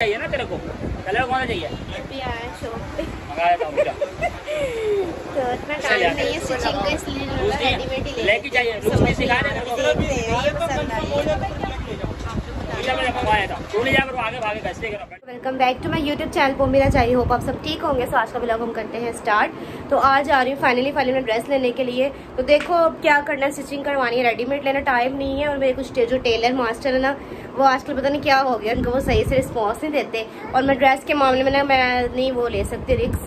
चाहिए ना तेरे को कलर कौन सा चाहिए हूँ तो है ही लेके चाहिए welcome back to my YouTube channel पोमीरा चाहिए होप आप सब ठीक होंगे। सो आज का ब्लॉग हम करते हैं स्टार्ट तो आज आ रही हूँ फाइनली फाइनली मैं ड्रेस लेने के लिए। तो देखो अब क्या करना है स्टिचिंग करवानी है रेडीमेड लेना टाइम नहीं है। और मेरे कुछ जो टेलर मास्टर है ना, वो आजकल पता नहीं क्या हो गया। उनको वो सही से रिस्पॉन्स नहीं देते। और मैं ड्रेस के मामले में ना, मैं नहीं वो ले सकती रिक्स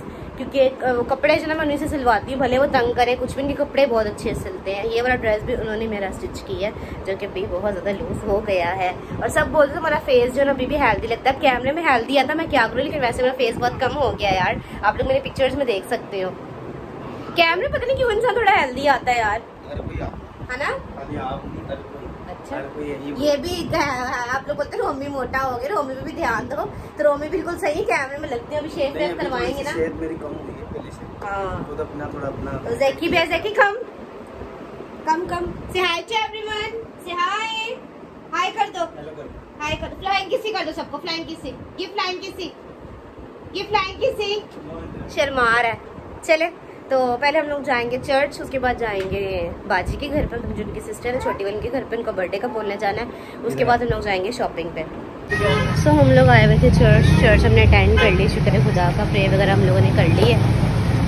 क्योंकि कपड़े जो ना मैं उन्हीं से सिलवाती हूँ। भले वो तंग करे कुछ भी उनके कपड़े बहुत अच्छे सिलते हैं। ये वाला ड्रेस भी उन्होंने मेरा स्टिच की है जो कि अभी बहुत ज़्यादा लूज हो गया है। और सब बोलते तुम्हारा फेस जो ना अभी भी हेल्दी लगता है। कैमरे में हेल्दी आता मैं क्या करूँ? लेकिन वैसे मेरा फेस बहुत कम हो गया यार। आप लोग मेरे पिक्चर्स में देख सकते हो। कैमरे पता नहीं क्यों इंसान थोड़ा हेल्दी आता है यार। है ना? अच्छा। ये भी आप लोग बोलते रोमी मोटा हो गया रोमी पे भी ध्यान दो। तो रोमी बिल्कुल सही कैमरे में लगती है अभी शेफ नहीं, करवाएँगे ना। सेहत मेरी कम हुई है पहले से। हाँ। खुद अपना थोड़ा अपना। तो जैकी भी जैकी कम। कम कम। से हाय टू एवरीवन से हाय हाय कर दो। हेलो कर हाय कर दो। फ्लाइंग किसी कर दो सबको flying kiss give flying kiss give flying kiss Sharma रहा है। चले। तो पहले हम लोग जाएँगे चर्च उसके बाद जाएँगे बाजी के घर पर जो उनकी सिस्टर है छोटी वाली के घर पर उनका बर्थडे का बोलने जाना है उसके बाद हम लोग जाएँगे शॉपिंग पे। सो so, हम लोग आए हुए थे चर्च चर्च हमने अटेंड कर ली शुक्र खुदा का प्रे वगैरह हम लोगों ने कर ली है।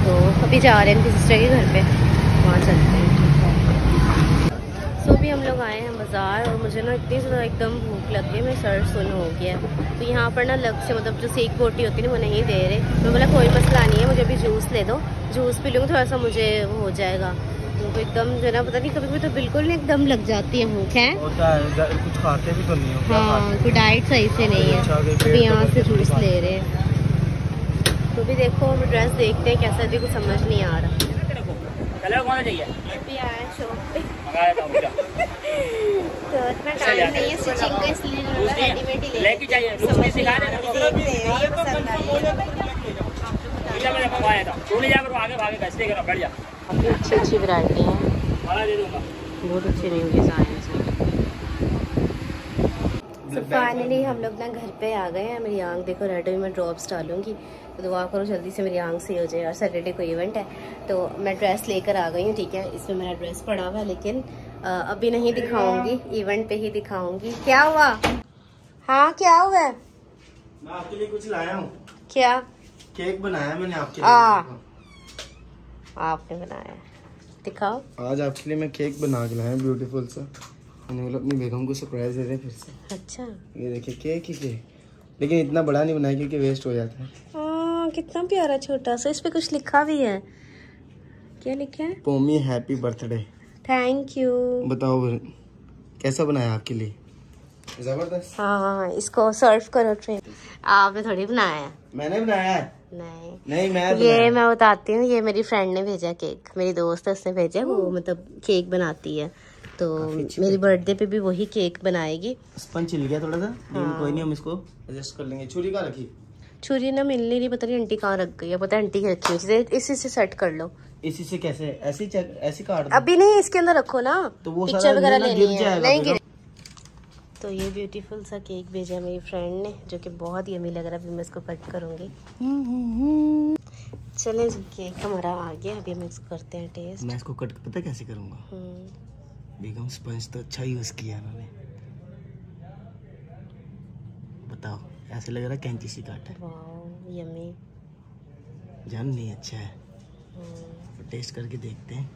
तो अभी जा रहे हैं उनकी सिस्टर के घर पर वहाँ चलते हैं। हम लोग आए हैं बाज़ार और मुझे ना इतनी ज़्यादा एकदम भूख लग गई मैं सर सुन हो गया तो यहाँ पर ना लग से मतलब जो सेक बोटी होती है ना वो नहीं दे रहे। मैं बोला कोई मसला नहीं है मुझे अभी जूस ले दो। जूस पी लूँगी थोड़ा सा मुझे वो हो जाएगा। तो एकदम जो है ना पता नहीं कभी कभी तो बिल्कुल नहीं एकदम लग जाती है भूख है? होता कुछ खाते भी तो नहीं हो हाँ कोई डाइट सही से नहीं है। अच्छा, अभी अभी तो यहाँ से जूस ले रहे हैं। तो भी देखो हम ड्रेस देखते हैं कैसा भी कुछ समझ नहीं आ रहा। कलर कौन सा चाहिए? तो इतना टाइम नहीं है स्टिचिंग का इसलिए रेडीमेड ही ले लेके चाहिए। सिखा मैंने मंगवाया था तू नहीं जाकर आगे भागे कैसे करो बैठ जा। अच्छी अच्छी वैरायटी है। माला दे दूँगा। बहुत अच्छे न्यू डिज़ाइन तो फाइनली हम लोग ना घर पे आ गए हैं। मेरी आँख देखो रेड में मैं ड्रॉप्स डालूँगी। तो दुआ करो जल्दी से मेरी आँख सही हो जाए। और सैटरडे को इवेंट है तो मैं ड्रेस लेकर आ गई हूँ ठीक है? इसमें मेरा ड्रेस पड़ा हुआ है लेकिन अ, अभी नहीं दिखाऊँगी। इवेंट पे ही दिखाऊँगी। क्या हुआ? हाँ क्या हुआ? है मैं आपके लिए कुछ लाया हूँ। क्या? केक बनाया मैंने आपके आ। लिए आपने बनाया। दिखाओ। आज आपके लिए मैं केक बना के लाया ब्यूटीफुल सा। मैंने बोला अपनी बेगम को सरप्राइज़ दे दे फिर से। अच्छा। ये देखिए केक ही केक लेकिन इतना बड़ा नहीं बनाया क्योंकि वेस्ट हो जाता है। हाँ कितना प्यारा छोटा सा इस पे कुछ लिखा भी है। क्या लिखा है? पोमी हैप्पी बर्थडे थैंक यू बताओ कैसा बनाया आपके लिए? ज़बरदस्त। हाँ इसको सर्व करो ट्रे आपने थोड़ी बनाया मैंने बनाया नहीं। नहीं मैं ये मैं बताती हूँ ये मेरी फ्रेंड ने भेजा केक मेरी दोस्त है उसने भेजा वो मतलब केक बनाती है। तो मेरी बर्थडे पे भी वही केक बनाएगी। स्पंज छिल गया थोड़ा सा। हाँ। कोई नहीं हम इसको एडजस्ट कर लेंगे। छुरी का रखी? छुरी ना मिलनी नहीं पता नहीं आंटी कहाँ रख गई है। पता आंटी की रखी है। इसी से सेट कर लो। इसी से कैसे? ऐसी ऐसी काट दो। अभी नहीं इसके अंदर रखो ना। तो वो पिक्चर वगैरह लेनी है। नहीं तो ये ब्यूटीफुल सा केक भेजा मेरी फ्रेंड ने जो कि बहुत ही यमी लग रहा है। अभी मैं इसको कट करूँगी। चलें केक हमारा आ गया। अभी हम इसको करते हैं टेस्ट मैं इसको कट पता कैसे करूँगा? बेगम स्पंज तो अच्छा यूज़ किया उन्होंने बताओ ऐसे लग रहा कैंची से काटा है। वाओ यमी जान नहीं अच्छा है। टेस्ट करके देखते हैं।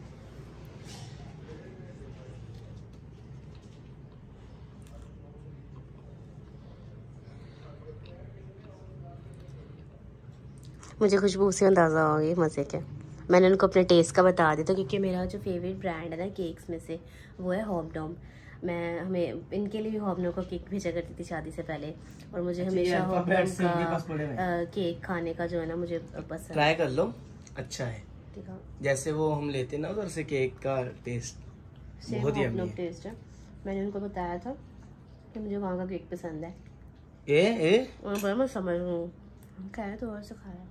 मुझे खुशबू से अंदाज़ा हो गई मज़े के। मैंने उनको अपने टेस्ट का बता दिया था क्योंकि मेरा जो फेवरेट ब्रांड है ना केक्स में से वो है हॉबडॉम मैं हमें इनके लिए भी हॉबडॉम का केक भेजा करती थी शादी से पहले और मुझे अच्छा, हमेशा हुए का केक खाने का जो है ना मुझे पसंद ट्राई कर लो अच्छा है। जैसे वो हम लेते ना उधर से केक का टेस्ट बहुत ही टेस्ट है। मैंने उनको बताया था कि मुझे वहाँ का केक पसंद है। ए ए? और मैं समझ रहा हूँ। खाया तो और से खाया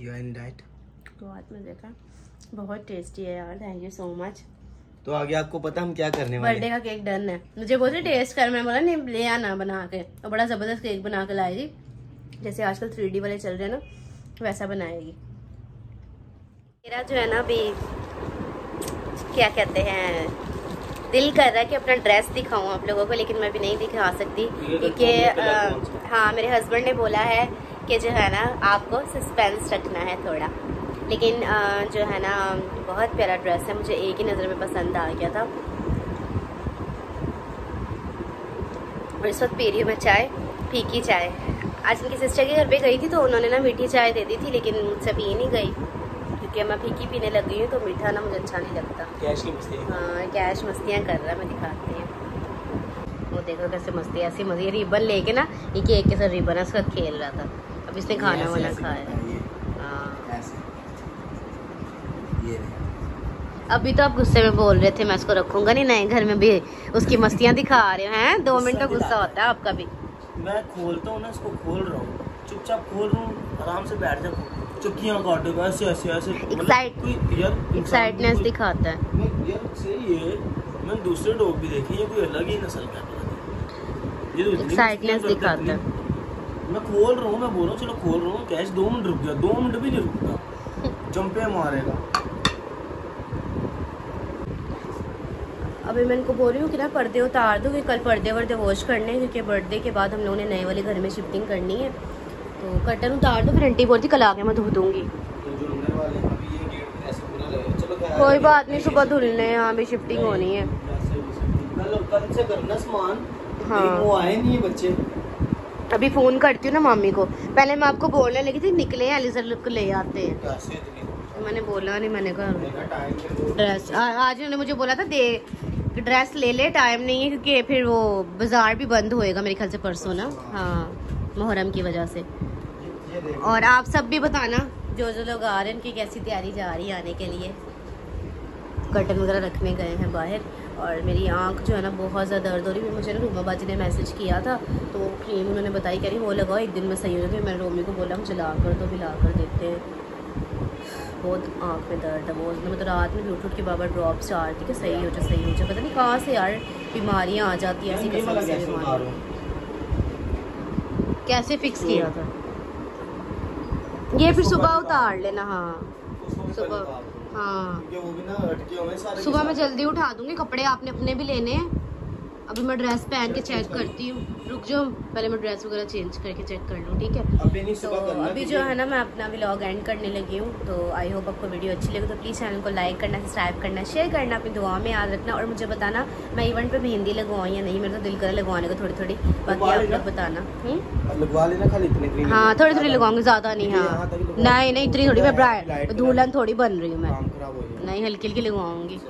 यू इन डाइट तो आज में देखा। बहुत टेस्टी है यार थैंक यू सो मच तो आगे आपको पता हम क्या करने वाले बर्थडे का केक डन है। मुझे बोल रही टेस्ट कर मैं बोला नहीं ले आना बना के। और बड़ा ज़बरदस्त केक बना के लाएगी जैसे आजकल थ्री वाले चल रहे हैं ना वैसा बनाएगी। मेरा जो है ना अभी क्या कहते हैं दिल कर रहा है कि अपना ड्रेस दिखाऊँ आप लोगों को लेकिन मैं भी नहीं दिखा सकती। क्योंकि हाँ। मेरे हस्बैंड ने बोला है कि जो है ना आपको सस्पेंस रखना है थोड़ा। लेकिन जो है ना बहुत प्यारा ड्रेस है मुझे एक ही नज़र में पसंद आ गया था। और इस वक्त पी रही हूँ मैं चाय फीकी चाय। आज इनकी सिस्टर के घर पे गई थी तो उन्होंने ना मीठी चाय दे दी थी लेकिन मुझसे पी नहीं गई। क्योंकि मैं फीकी पीने लग गई हूँ तो मीठा ना मुझे अच्छा नहीं लगता। कैश की हाँ। कैश मस्तियाँ कर रहा है मैं दिखाती हूँ। वो देखो कैसे मस्ती ऐसी मस्ती रिबन लेके ना ये केक के साथ रिबन उसके साथ खेल रहा था। अब इसने खाना वाना खाया हाँ ये अभी तो आप गुस्से में बोल रहे थे मैं इसको रखूँगा नहीं नए घर में भी उसकी मस्तियाँ दिखा रहे हो। दो मिनट तो गुस्सा होता है आपका भी। मैं खोलता हूँ ना इसको खोल रहा हूँ। चुपचाप खोल रहा हूँ आराम से बैठ जा। चुक्कियाँ काटो ऐसे ऐसे ऐसे। मतलब एक्साइटनेस दिखाता है। यार मैंने दूसरे डॉग भी देखे ये कोई अलग ही नस्ल का ये तो एक्साइटनेस दिखाता है। मैं खोल रहा हूँ मैं बोल रहा हूँ चलो खोल रहा हूँ कैश दो मिनट रुक दो मिनट भी नहीं रुकता। जंपे मारेगा। अभी मैं इनको बोल रही हूँ कि ना पर्दे उतार दो कि कल पर्दे वर्दे वॉश करने हैं क्योंकि बर्थडे के बाद हम लोगों ने नए वाले घर में शिफ्टिंग करनी है। तो कर्टन उतार दो फिर आंटी बोलती कल आके मैं धो दूँगी। तो कोई बात नहीं सुबह धुलने यहाँ भी शिफ्टिंग होनी है। कल कल से करना सामान हाँ। अभी फ़ोन करती हूँ ना मामी को। पहले मैं आपको बोलने लगी थी निकले हैं अलीसर को ले आते हैं। मैंने बोला नहीं मैंने कहा ड्रेस आज उन्होंने मुझे बोला था दे ड्रेस ले ले टाइम नहीं है क्योंकि फिर वो बाज़ार भी बंद होएगा मेरे ख्याल से परसों ना? हाँ मुहर्रम की वजह से। और आप सब भी बताना, जो जो लोग आ रहे हैं, उनकी कैसी तैयारी जा रही है आने के लिए? कर्टन वगैरह रखने गए हैं बाहर, और मेरी आँख जो है ना बहुत ज़्यादा दर्द हो रही है। मुझे ना रूमा बाजी ने मैसेज किया था तो क्रीम उन्होंने बताई, कह रही, वो लगाओ, एक दिन में सही हो जाएगी मैंने रोमी को बोला, मुझे ला कर तो भी ला कर देते हैं। बहुत आँख में दर्द है वो मतलब रात में भी उठ उठ के बाबा ड्रॉप्स चाह रही थी सही हो जाए सही हो जाए। पता नहीं कहाँ से यार बीमारियाँ आ जाती हैं ऐसी कसम से कैसे कैसे फिक्स किया था? ये फिर सुबह उतार लेना हाँ। सुबह हाँ। क्योंकि वो भी ना अटके हुए सारे के सुबह मैं जल्दी उठा दूँगी कपड़े आपने अपने भी लेने हैं। अभी मैं ड्रेस पहन के चेक करती हूँ। रुक जाओ पहले मैं ड्रेस वगैरह चेंज करके चेक कर लूँ ठीक है? अभी तो अभी जो है ना मैं अपना व्लॉग एंड करने लगी हूँ तो आई होप आपको वीडियो अच्छी लगे तो प्लीज़ चैनल को लाइक करना सब्सक्राइब करना शेयर करना अपनी दुआ में याद रखना और मुझे बताना मैं इवेंट पर मेहंदी लगवाऊँ या नहीं मेरे तो दिल करे लगवाने को थोड़ी थोड़ी बाकी आप लोग बताना हम्म? लगवा लेना खाली इतने हाँ थोड़ी थोड़ी लगाऊँगी ज़्यादा नहीं हाँ। नहीं नहीं इतनी थोड़ी मैं कलर- दुल्हन थोड़ी बन रही हूँ मैं। नहीं हल्की हल्की लगवाऊँगी।